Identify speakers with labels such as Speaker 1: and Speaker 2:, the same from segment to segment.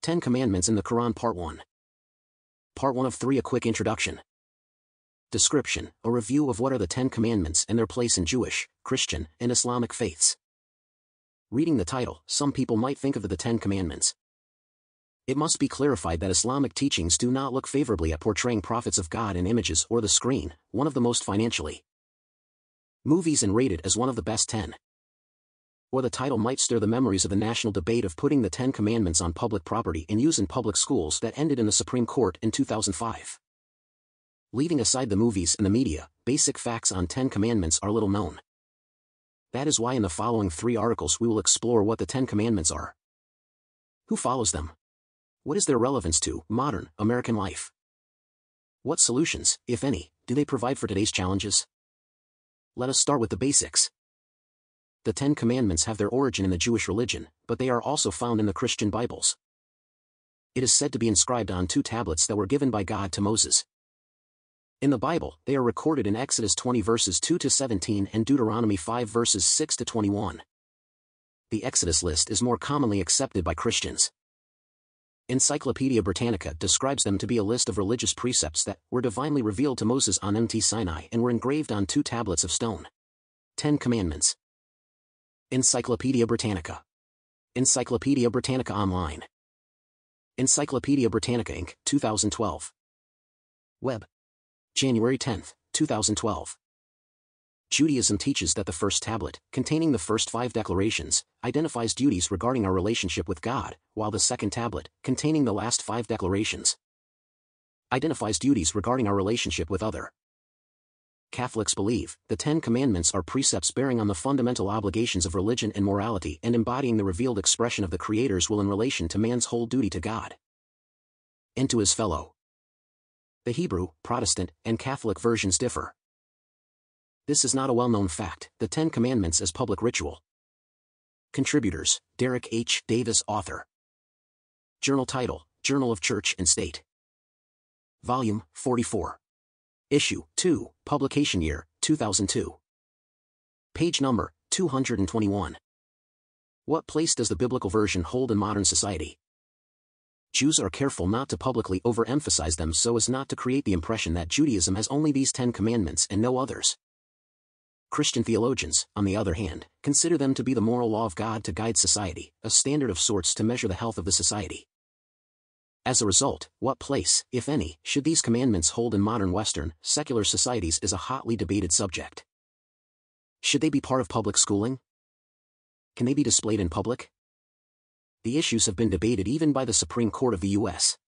Speaker 1: Ten Commandments in the Quran Part 1 Part 1 of 3 A quick introduction. Description, a review of what are the Ten Commandments and their place in Jewish, Christian, and Islamic faiths. Reading the title, some people might think of the, the Ten Commandments. It must be clarified that Islamic teachings do not look favorably at portraying prophets of God in images or the screen, one of the most financially movies and rated as one of the best ten. Or the title might stir the memories of the national debate of putting the Ten Commandments on public property in use in public schools that ended in the Supreme Court in 2005. Leaving aside the movies and the media, basic facts on Ten Commandments are little known. That is why in the following three articles we will explore what the Ten Commandments are. Who follows them? What is their relevance to modern American life? What solutions, if any, do they provide for today's challenges? Let us start with the basics. The Ten Commandments have their origin in the Jewish religion, but they are also found in the Christian Bibles. It is said to be inscribed on two tablets that were given by God to Moses. In the Bible, they are recorded in Exodus 20 verses 2 to 17 and Deuteronomy 5 verses 6 to 21. The Exodus list is more commonly accepted by Christians. Encyclopedia Britannica describes them to be a list of religious precepts that were divinely revealed to Moses on Mt. Sinai and were engraved on two tablets of stone. Ten Commandments. Encyclopedia Britannica. Encyclopedia Britannica Online. Encyclopedia Britannica Inc., 2012. Web. January 10, 2012. Judaism teaches that the first tablet, containing the first five declarations, identifies duties regarding our relationship with God, while the second tablet, containing the last five declarations, identifies duties regarding our relationship with other. Catholics believe the Ten Commandments are precepts bearing on the fundamental obligations of religion and morality and embodying the revealed expression of the Creator's will in relation to man's whole duty to God and to his fellow. The Hebrew, Protestant, and Catholic versions differ. This is not a well-known fact, the Ten Commandments as public ritual. Contributors, Derek H. Davis author. Journal title, Journal of Church and State. Volume 44. Issue 2, Publication Year, 2002. Page number, 221. What place does the biblical version hold in modern society? Jews are careful not to publicly overemphasize them so as not to create the impression that Judaism has only these Ten Commandments and no others. Christian theologians, on the other hand, consider them to be the moral law of God to guide society, a standard of sorts to measure the health of the society. As a result, what place, if any, should these commandments hold in modern Western, secular societies is a hotly debated subject. Should they be part of public schooling? Can they be displayed in public? The issues have been debated even by the Supreme Court of the U.S.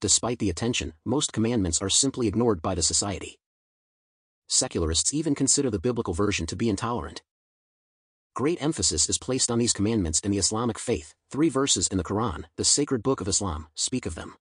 Speaker 1: Despite the attention, most commandments are simply ignored by the society secularists even consider the biblical version to be intolerant. Great emphasis is placed on these commandments in the Islamic faith, three verses in the Quran, the sacred book of Islam, speak of them.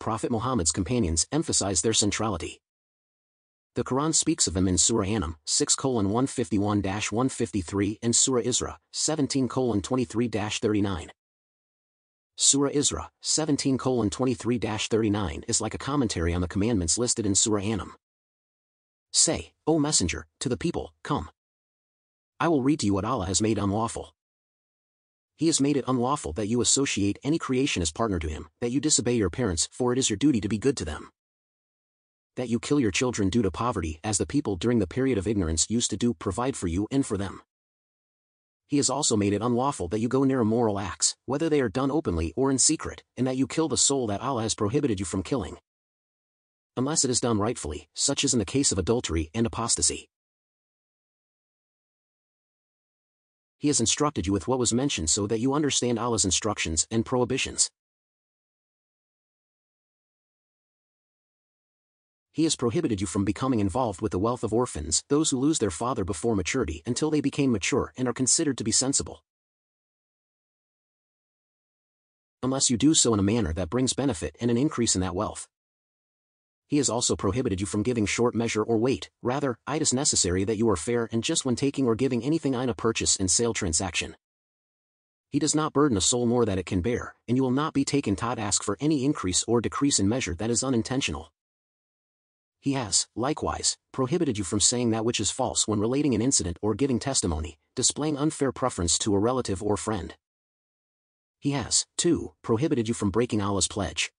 Speaker 1: Prophet Muhammad's companions emphasize their centrality. The Quran speaks of them in Surah An'am, 6 151-153 and Surah Isra, 17 23-39. Surah Isra, 17 23-39 is like a commentary on the commandments listed in Surah An'am. Say, O messenger, to the people, come. I will read to you what Allah has made unlawful. He has made it unlawful that you associate any creation as partner to him, that you disobey your parents, for it is your duty to be good to them. That you kill your children due to poverty, as the people during the period of ignorance used to do, provide for you and for them. He has also made it unlawful that you go near immoral acts, whether they are done openly or in secret, and that you kill the soul that Allah has prohibited you from killing, unless it is done rightfully, such as in the case of adultery and apostasy. He has instructed you with what was mentioned so that you understand Allah's instructions and prohibitions. He has prohibited you from becoming involved with the wealth of orphans, those who lose their father before maturity until they became mature and are considered to be sensible. Unless you do so in a manner that brings benefit and an increase in that wealth he has also prohibited you from giving short measure or weight, rather, it is necessary that you are fair and just when taking or giving anything in a purchase and sale transaction. He does not burden a soul more that it can bear, and you will not be taken to ask for any increase or decrease in measure that is unintentional. He has, likewise, prohibited you from saying that which is false when relating an incident or giving testimony, displaying unfair preference to a relative or friend. He has, too, prohibited you from breaking Allah's pledge.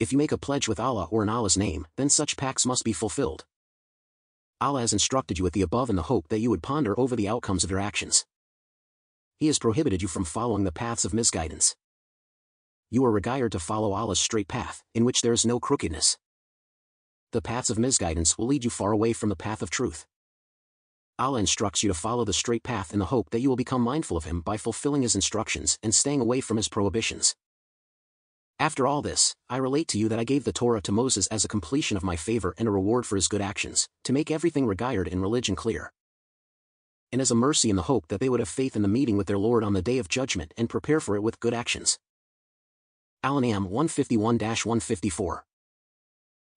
Speaker 1: If you make a pledge with Allah or in Allah's name, then such pacts must be fulfilled. Allah has instructed you with the above in the hope that you would ponder over the outcomes of your actions. He has prohibited you from following the paths of misguidance. You are required to follow Allah's straight path, in which there is no crookedness. The paths of misguidance will lead you far away from the path of truth. Allah instructs you to follow the straight path in the hope that you will become mindful of Him by fulfilling His instructions and staying away from His prohibitions. After all this, I relate to you that I gave the Torah to Moses as a completion of my favor and a reward for his good actions, to make everything required in religion clear. And as a mercy in the hope that they would have faith in the meeting with their Lord on the day of judgment and prepare for it with good actions. Al-An'am 151-154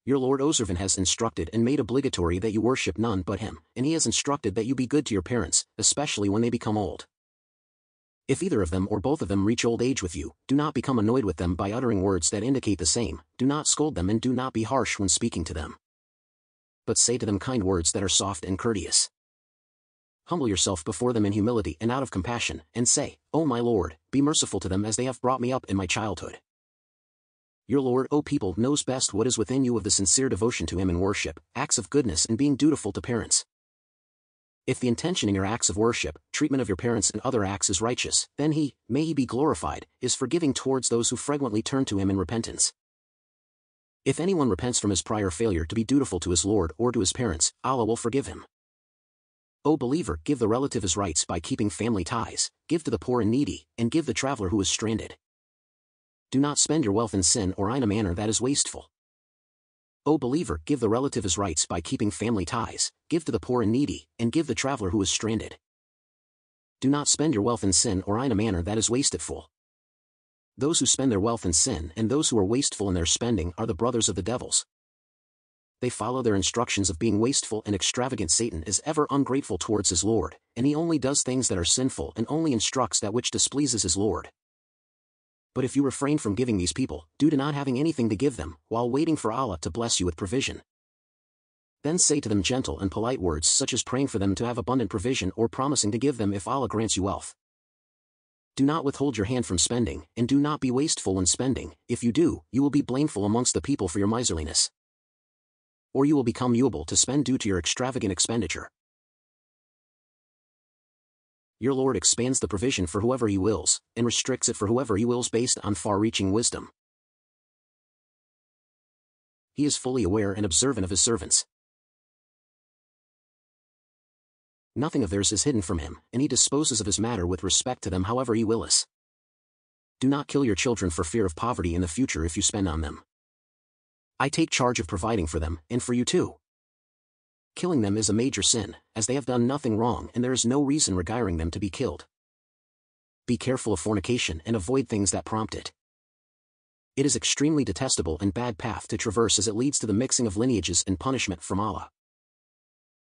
Speaker 1: Your Lord Ozervan has instructed and made obligatory that you worship none but him, and he has instructed that you be good to your parents, especially when they become old. If either of them or both of them reach old age with you, do not become annoyed with them by uttering words that indicate the same, do not scold them and do not be harsh when speaking to them. But say to them kind words that are soft and courteous. Humble yourself before them in humility and out of compassion, and say, O my Lord, be merciful to them as they have brought me up in my childhood. Your Lord, O people, knows best what is within you of the sincere devotion to Him in worship, acts of goodness and being dutiful to parents. If the intention in your acts of worship, treatment of your parents and other acts is righteous, then he, may he be glorified, is forgiving towards those who frequently turn to him in repentance. If anyone repents from his prior failure to be dutiful to his Lord or to his parents, Allah will forgive him. O believer, give the relative his rights by keeping family ties, give to the poor and needy, and give the traveler who is stranded. Do not spend your wealth in sin or in a manner that is wasteful. O believer, give the relative his rights by keeping family ties, give to the poor and needy, and give the traveler who is stranded. Do not spend your wealth in sin or in a manner that is wasteful. Those who spend their wealth in sin and those who are wasteful in their spending are the brothers of the devils. They follow their instructions of being wasteful and extravagant Satan is ever ungrateful towards his Lord, and he only does things that are sinful and only instructs that which displeases his Lord. But if you refrain from giving these people, due to not having anything to give them, while waiting for Allah to bless you with provision, then say to them gentle and polite words such as praying for them to have abundant provision or promising to give them if Allah grants you wealth. Do not withhold your hand from spending, and do not be wasteful when spending, if you do, you will be blameful amongst the people for your miserliness. Or you will become mutable to spend due to your extravagant expenditure your Lord expands the provision for whoever he wills, and restricts it for whoever he wills based on far-reaching wisdom. He is fully aware and observant of his servants. Nothing of theirs is hidden from him, and he disposes of his matter with respect to them however he wills. Do not kill your children for fear of poverty in the future if you spend on them. I take charge of providing for them, and for you too killing them is a major sin, as they have done nothing wrong and there is no reason requiring them to be killed. Be careful of fornication and avoid things that prompt it. It is extremely detestable and bad path to traverse as it leads to the mixing of lineages and punishment from Allah.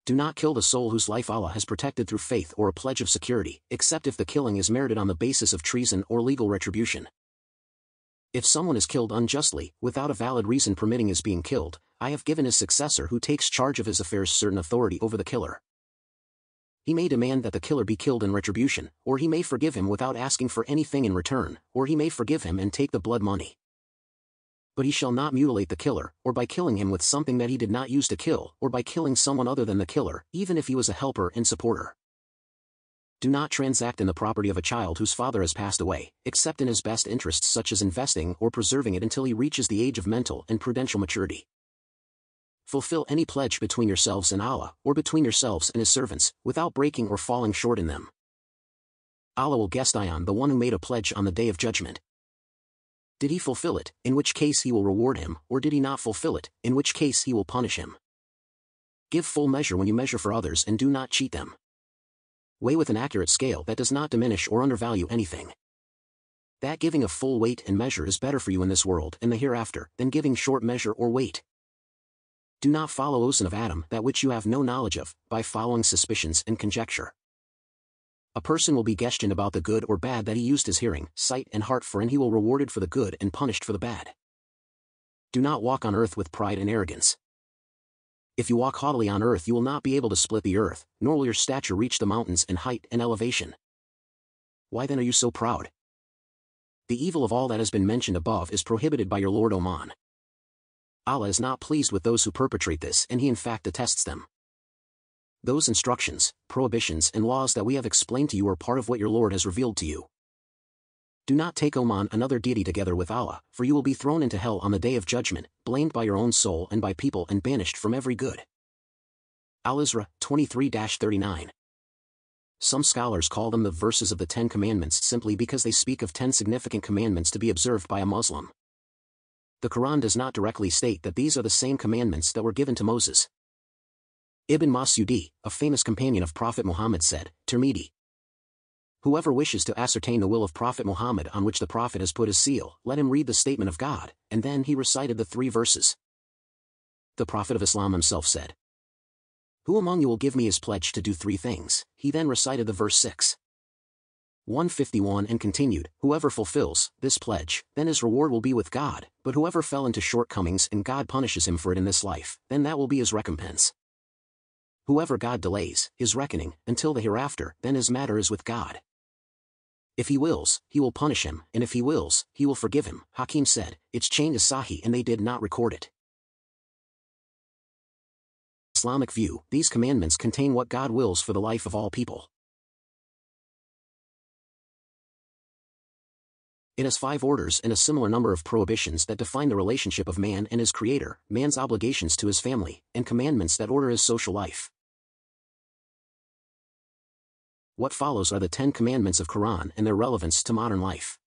Speaker 1: Do not kill the soul whose life Allah has protected through faith or a pledge of security, except if the killing is merited on the basis of treason or legal retribution. If someone is killed unjustly, without a valid reason permitting his being killed, I have given his successor who takes charge of his affairs certain authority over the killer. He may demand that the killer be killed in retribution, or he may forgive him without asking for anything in return, or he may forgive him and take the blood money. But he shall not mutilate the killer, or by killing him with something that he did not use to kill, or by killing someone other than the killer, even if he was a helper and supporter. Do not transact in the property of a child whose father has passed away, except in his best interests such as investing or preserving it until he reaches the age of mental and prudential maturity fulfill any pledge between yourselves and Allah, or between yourselves and His servants, without breaking or falling short in them. Allah will guest on the one who made a pledge on the day of judgment. Did he fulfill it, in which case he will reward him, or did he not fulfill it, in which case he will punish him? Give full measure when you measure for others and do not cheat them. Weigh with an accurate scale that does not diminish or undervalue anything. That giving a full weight and measure is better for you in this world and the hereafter than giving short measure or weight do not follow O of Adam that which you have no knowledge of, by following suspicions and conjecture. A person will be questioned about the good or bad that he used his hearing, sight and heart for and he will rewarded for the good and punished for the bad. Do not walk on earth with pride and arrogance. If you walk haughtily on earth you will not be able to split the earth, nor will your stature reach the mountains in height and elevation. Why then are you so proud? The evil of all that has been mentioned above is prohibited by your Lord O man. Allah is not pleased with those who perpetrate this and he in fact detests them. Those instructions, prohibitions and laws that we have explained to you are part of what your Lord has revealed to you. Do not take O man another deity together with Allah, for you will be thrown into hell on the day of judgment, blamed by your own soul and by people and banished from every good. Al-Isra, 23-39 Some scholars call them the verses of the Ten Commandments simply because they speak of ten significant commandments to be observed by a Muslim. The Quran does not directly state that these are the same commandments that were given to Moses. Ibn Masudi, a famous companion of Prophet Muhammad said, Tirmidhi, Whoever wishes to ascertain the will of Prophet Muhammad on which the Prophet has put his seal, let him read the statement of God, and then he recited the three verses. The Prophet of Islam himself said, Who among you will give me his pledge to do three things? He then recited the verse 6. 151 and continued, Whoever fulfills this pledge, then his reward will be with God, but whoever fell into shortcomings and God punishes him for it in this life, then that will be his recompense. Whoever God delays, his reckoning, until the hereafter, then his matter is with God. If he wills, he will punish him, and if he wills, he will forgive him. Hakim said, It's chained to Sahih and they did not record it. Islamic view, these commandments contain what God wills for the life of all people. It has five orders and a similar number of prohibitions that define the relationship of man and his creator, man's obligations to his family, and commandments that order his social life. What follows are the Ten Commandments of Quran and their relevance to modern life.